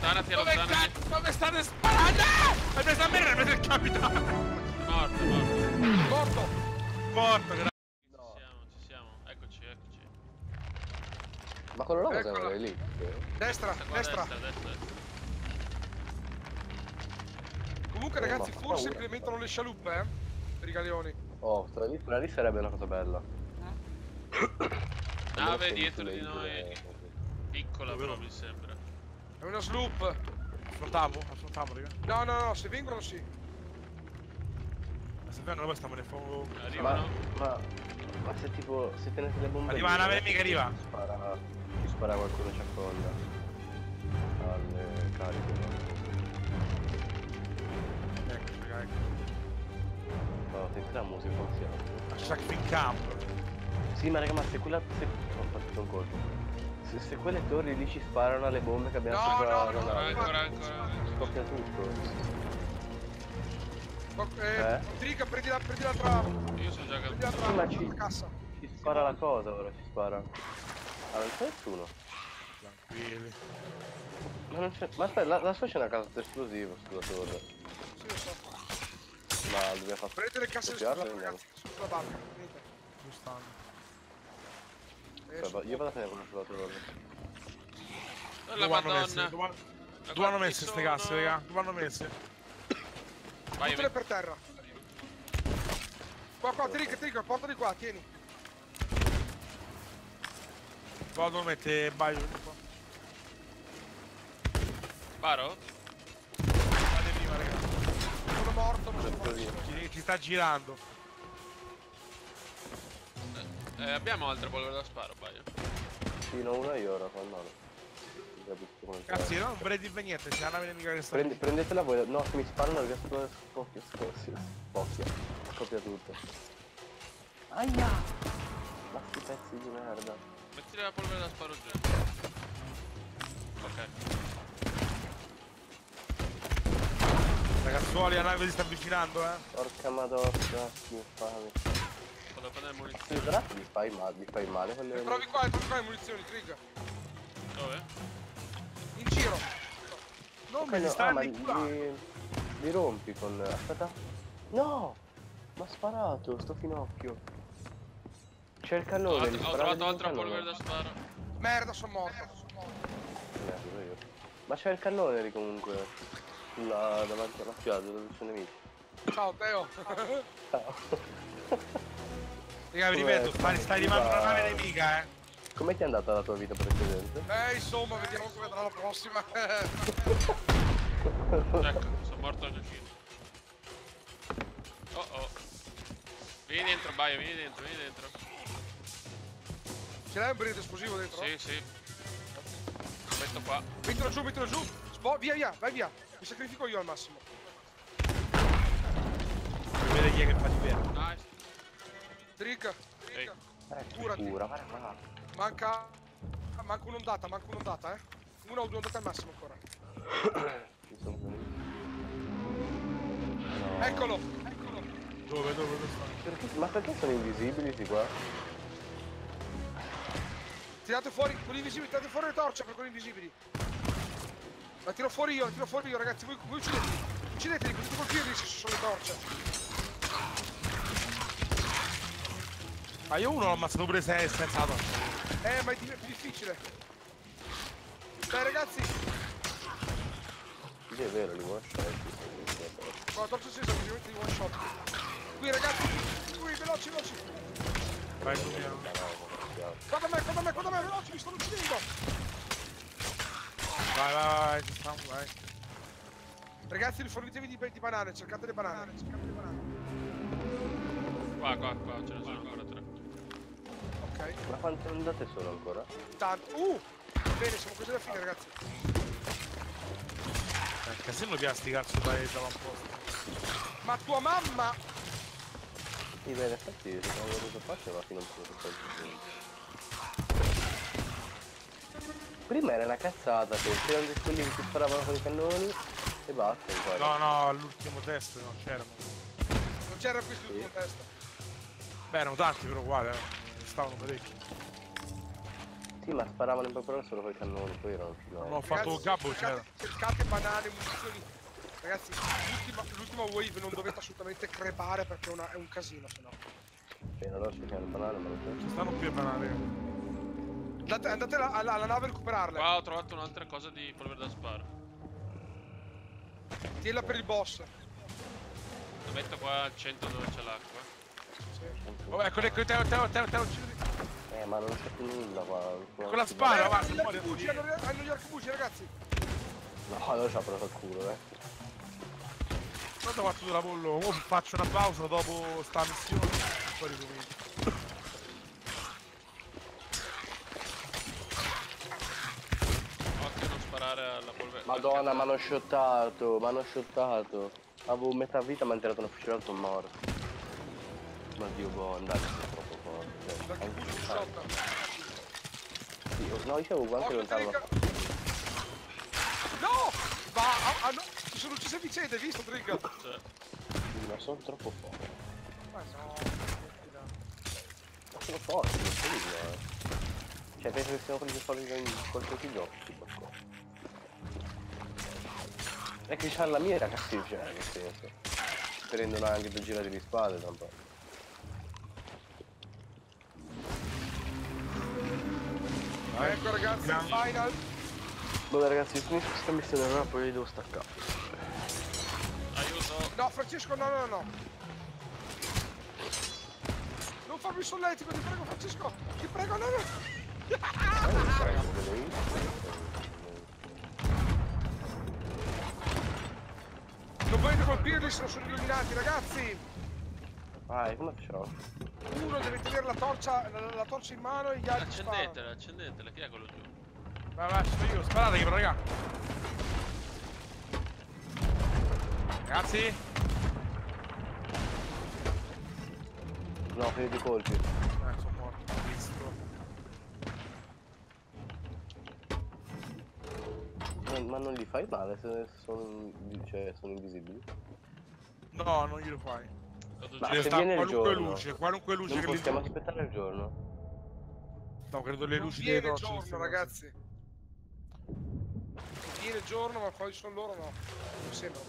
Allontanati, Dove allontanati. cazzo? Dove state sparando? Hai preso a me, preso il capitano. Morto, morto. Morto. Morto, grazie. Ci siamo, ci siamo. Eccoci, eccoci. Ma quello là cosa lì? Destra, destra. destra, destra, destra. Comunque Oh, ragazzi, forse paura. implementano le scialuppe, eh? Per i galeoni. Oh, quella lì, quella lì sarebbe una cosa bella. Nave Almeno dietro di noi. eh, Piccola però mi sembra. È una sloop. Affrontiamo? Affrontiamo, raga. No, no, no, se vengono sì. Ma se vengono poi stiamo nel fuoco. Ma, Arrivano. ma, ma se tipo, se tenete le bombe... Arriva la nave nemica, arriva. Spara, ci spara qualcuno ci affonda. Alle cariche, no? Ecco, raga, ecco. No, senti la musica come si chiama? A Shark Fin Camp. Sì, ma raga, ma se quella... Se... Ho fatto un colpo. Se, se quelle torri lì ci sparano alle bombe che abbiamo No, sopra no, la no, Ancora, ancora, scoppia tutto. Qua- Eh, Eh? Triga, prendi la, prendi l'altra. Io sono già Prendi caduto. l'altra Ma ci- cassa. Ci spara la cosa ora, ci spara. Ah, non c'è nessuno. Tranquilli. Ma non c'è. Ma aspetta, là, là sopra c'è una casa esplosiva sulla torre. Sì, lo so. Ma dobbiamo fare. Prendete le casse esplosive, ragazzi. Sulla barca. Stanno? Eh, Aspetta, io vado a quello sulla torre. Oh, Dove la hanno messe? madonna. Dove, dove hanno messe ste sono? casse, raga? Dove hanno messe? Vai, Tutte vai. per terra. Qua, qua, Triga, Triga, portali qua, tieni. Qua dove mette Baio? Qua. Sparo? Fate prima, raga. Sono morto, ma sono morto. Ci, ci sta girando. Eh, abbiamo altre polvere da sparo, Baio. Sì, no, una io ora, qua no. Cazzo, io non vorrei dire niente, c'è la nave nemica che sta Prendi, prendetela voi. No, mi sparano che scoppia, scoppia, scoppia, scoppia, scoppia tutto. Aia! Ma sti pezzi di merda. Metti la polvere da sparo giù. Ok. Ragazzuoli, la nave si sta avvicinando, eh. Porca madonna, che infame. Vado a prendere Sì, munizioni. però mi fai male, mi fai male con le... Trovi qua, trovi qua le munizioni, Triga. Dove? In giro. Non Ok, mi no, ah, ma di li, li rompi con... Aspetta. No! Mi ha sparato, sto finocchio. C'è il Ho, cannone, ho sparate trovato altra polvere da sparo. Merda, sono morto. Sono io. Ma c'è il cannone lì comunque. Sulla, davanti alla spiaggia dove ci sono nemici. Ciao, Teo. Ciao. Raga, vi ripeto, stai, stai arrivando una nave nemica, eh. Com'è ti è andata la tua vita precedente? Eh, insomma, vediamo come andrà la prossima. Ecco, sono morto al giochino. Oh oh. Vieni dentro, Baio, vieni dentro, vieni dentro. Ce l'hai un brivido esplosivo dentro? Sì, sì. Lo metto qua. Mettilo giù, mettilo giù. Spo- via, via, vai via. Mi sacrifico io al massimo. Per vedere chi è che fa di bene. Nice. Ehi. Triga. Eh, Curati. cura, guarda. Manca. Manca un'ondata, manca un'ondata, eh. Una o due ondate al massimo ancora. No. Eccolo, eccolo. Dove, dove, dove? Perché- ma perché sono invisibili sti qua? Tirate fuori, quelli invisibili, tirate fuori le torce per quelli invisibili. La tiro fuori io, la tiro fuori io, ragazzi. Voi, voi uccideteli. Uccideteli, potete colpirli se sono le torce. Ah, io uno l'ho ammazzato pure se senza la torcia. Eh, ma è di- più difficile. Dai, ragazzi. Sì, è vero, li lasciare. Con la torcia accesa, ovviamente di one shot. Qui, ragazzi. Qui, veloci, veloci. Vai tu mio. Guarda me, guarda me, guarda me, veloci, mi stanno uccidendo. Vai, vai, vai, ci stiamo, vai. Ragazzi, rifornitevi di, di banane, cercate le banane. Cercate le banane. Qua, qua, qua, ce ne sono tre. Ok. Ma quante andate sono ancora? Tanto. Uh! Bene, siamo quasi alla fine, ragazzi. Eh, casino piace sti cazzo dai dall'apposta. Ma tua mamma! Sì, bene, infatti se sono venuto qua c'era fino a un po' Prima era una cazzata, che c'erano quelli che sparavano con i cannoni e basta. poi. No, no, all'ultimo test non c'erano. Non c'era questo Sì. in testa. Beh, erano tanti però uguali, eh. Stavano parecchi. Sì, ma sparavano in proprio solo con i cannoni, poi erano più Non ho fatto un gabbo, c'era. Cercate banane, munizioni. Ragazzi, l'ultima, wave non dovete assolutamente crepare perché è, una- è un casino, se no. Cioè, non so chiamare banale, ma non Ci stanno più banane. Andate, andate alla, alla- alla nave a recuperarle. Qua ho trovato un'altra cosa di polvere da sparo. Tienila per il boss. Lo metto qua al centro dove c'è l'acqua. Oh, ecco, ecco, te, te, te, te. Eh, ma non c'è più nulla qua. Con la spara, va, hanno gli archibugi, ragazzi. No, allora ci ha preso il culo, eh. Tanto faccio la pollo, ora faccio una pausa dopo sta missione poi ricomincio. Occhio non sparare alla polvere. Madonna, mi hanno shottato, mi hanno shottato. Avevo metà vita, mi hanno tirato un fucile sono morto. Ma dio boh, andate, sono troppo forte. Anche- sì, no, io avevo anche lontano. No! Va, ah, ah, no. Si sono uccise a vicenda, hai visto, Trigger? Cioè, Ma sono troppo forte. Ma no. Ma sono forti, non so dire, eh. Cioè, penso che quelli che fanno in qualsiasi gioco, tipo qua. E che c'ha la mira cattiva, cioè, nel senso. Prendono anche due girate di spade, tanto. Ecco, ragazzi, il final. Vabbè ragazzi, finisco questa missione allora poi devo staccare. aiuto. No, Francesco, no, no, no. Non farmi solletico, ti prego, Francesco. Ti prego, no, no. Non volete colpirli se non sono illuminati, ragazzi. Vai, come facciamo? Uno deve tenere la torcia, la, la torcia in mano e gli altri sparano. Accendetela, accendetela. Chi è quello giù? Vai, vai, sono io, sparategli però, raga. Ragazzi, No, finito i colpi. eh, sono morto. Visto. Ma, ma non li fai male se sono, cioè, sono invisibili? No, non glielo fai. Ma se sta viene il qualunque giorno, luce, qualunque luce Non che li possiamo aspettare il giorno? No, credo le Non luci il torce. giorno, ragazzi. Viene giorno, ma poi sono loro no. Mi sembra.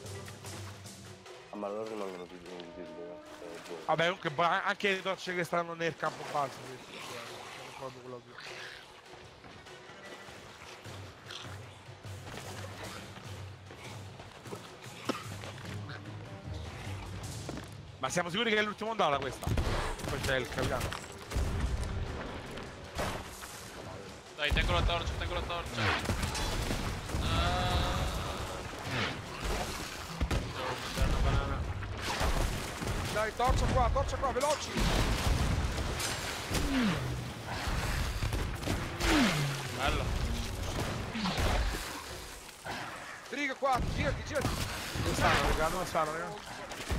Ah, ma loro rimangono tutti no? Eh. Vabbè, comunque anche le torce che stanno nel campo base. cioè, sono proprio quello che- Ma siamo sicuri che è l'ultima ondata questa? Poi c'è il capitano. Dai, tengo la torcia, tengo la torcia. Ah. Dai, torcia qua, torcia qua, veloci. Bello. Triga qua, girati, girati. Dove stanno, raga? Dove stanno, raga?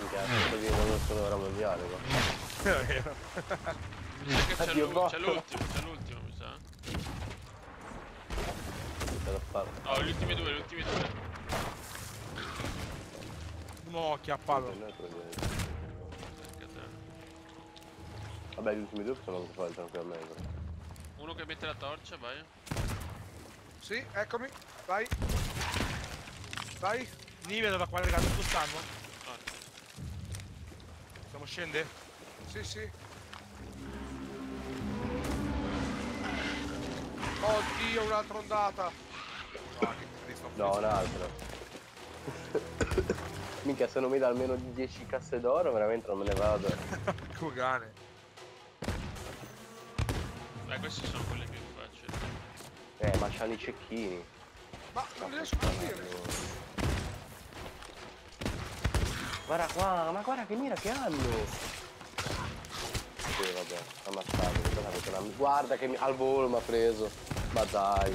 Minchia, non sono ora mondiale qua. È vero. Mi sa che c'è l'ultimo, c'è l'ultimo, mi sa. C'è da fare. No, gli ultimi due, gli ultimi due. Troviamo. Porca te. Vabbè, gli ultimi due anche fare tranquillamente. Uno che mette la torcia, vai. Sì, eccomi. Vai. Vai. Nive da qua, raga, dove stanno? Ah, Possiamo scendere? Sì, sì. Oddio, un'altra ondata. No, Cristo. No, un'altra. Minchia, se non mi dà almeno 10 casse d'oro, veramente non me ne vado. Come cane. Beh, questi sono quelli più facili. Eh, ma c'hanno i cecchini. Ma non riesco a colpirli. Guarda qua, ma guarda che mira che hanno! Sì, vabbè, ammazzato, Guarda che mi... al volo mi ha preso. Ma dai.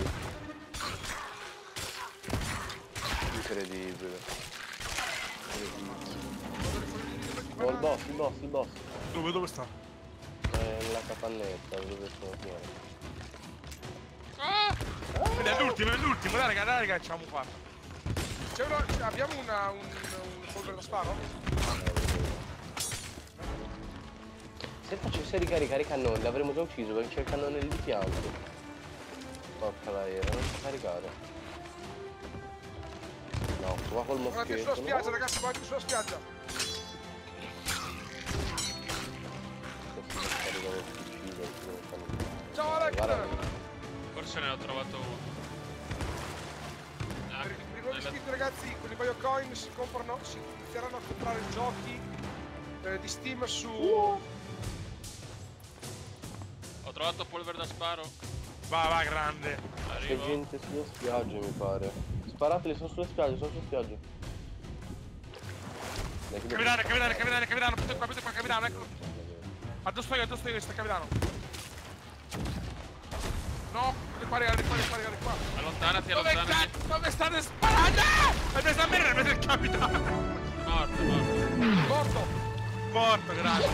Incredibile. Oh, il boss, il boss, il boss. Dove, dove sta? È nella capannetta, dove sono fuori. Ah! È l'ultimo, è l'ultimo, dai raga, dai raga, ce l'abbiamo fatta. C'è una, c'è- abbiamo una, un, un polvere da sparo? Se facesse ricaricare i cannoni l'avremmo già ucciso perché c'è il cannone lì di fianco. Porca la era, non sa caricare. No, qua col Guardate moschetto. sulla spiaggia, no. ragazzi, guardate sulla spiaggia. Ciao Alex! Forse ne ho trovato uno. Nella- iscritti ragazzi, con i Biocoin si comprano, si inizieranno a comprare giochi eh, di Steam su... Ho trovato polvere da sparo. Va, va, grande. C'è Arrivo. gente sulle spiagge mi pare. Sparateli, sono sulle spiagge, sono sulle spiagge. Capitano, capitano, capitano, capitano, punto qua, punto qua, capitano, ecco. Addosso io, addosso io, sta capitano. No, di qua, raga, di qua, di di. Allontanati, Dove allontanati. dove state sparando? Hai preso a me, hai preso il capitano. Morto, morto. Morto! Morto, grazie.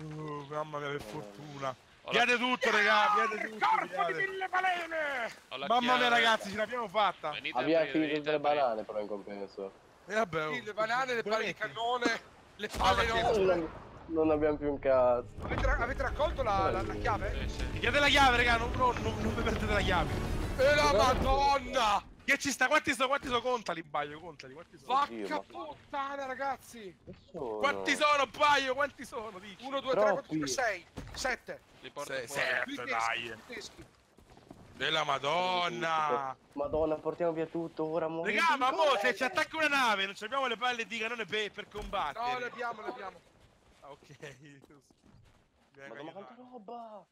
Uh, mamma mia, che fortuna. Piate tutto, raga, piate tutto. piate. mille balene! Mamma mia, ragazzi, ce l'abbiamo fatta. Venite Abbiamo finito le banane però in compenso. E vabbè, oh. Sì, le banane, le palle di cannone, le palle nostre. Non, abbiamo più un cazzo. Avete, ra- avete raccolto la, la- la chiave? Sì, sì. Chiedete la chiave, raga, non, non, non, non vi perdete la chiave. E la madonna! Che ci sta? Quanti sono? Quanti sono? Contali, Baio, contali, quanti sono? Vacca ma- puttana ragazzi! Sono? Quanti sono, Baio? Quanti sono? Dici? 1, 2, 3, 4, Troppi. 5, 6, 7. Li porto Sei- fuori. sei- Certo, dai. Della madonna. Madonna, portiamo via tutto ora, mo. Raga, ma mo se ci attacca una nave non abbiamo le palle di canone per, per combattere. No, le abbiamo, le abbiamo. Ok, Deus. Mas é roubar!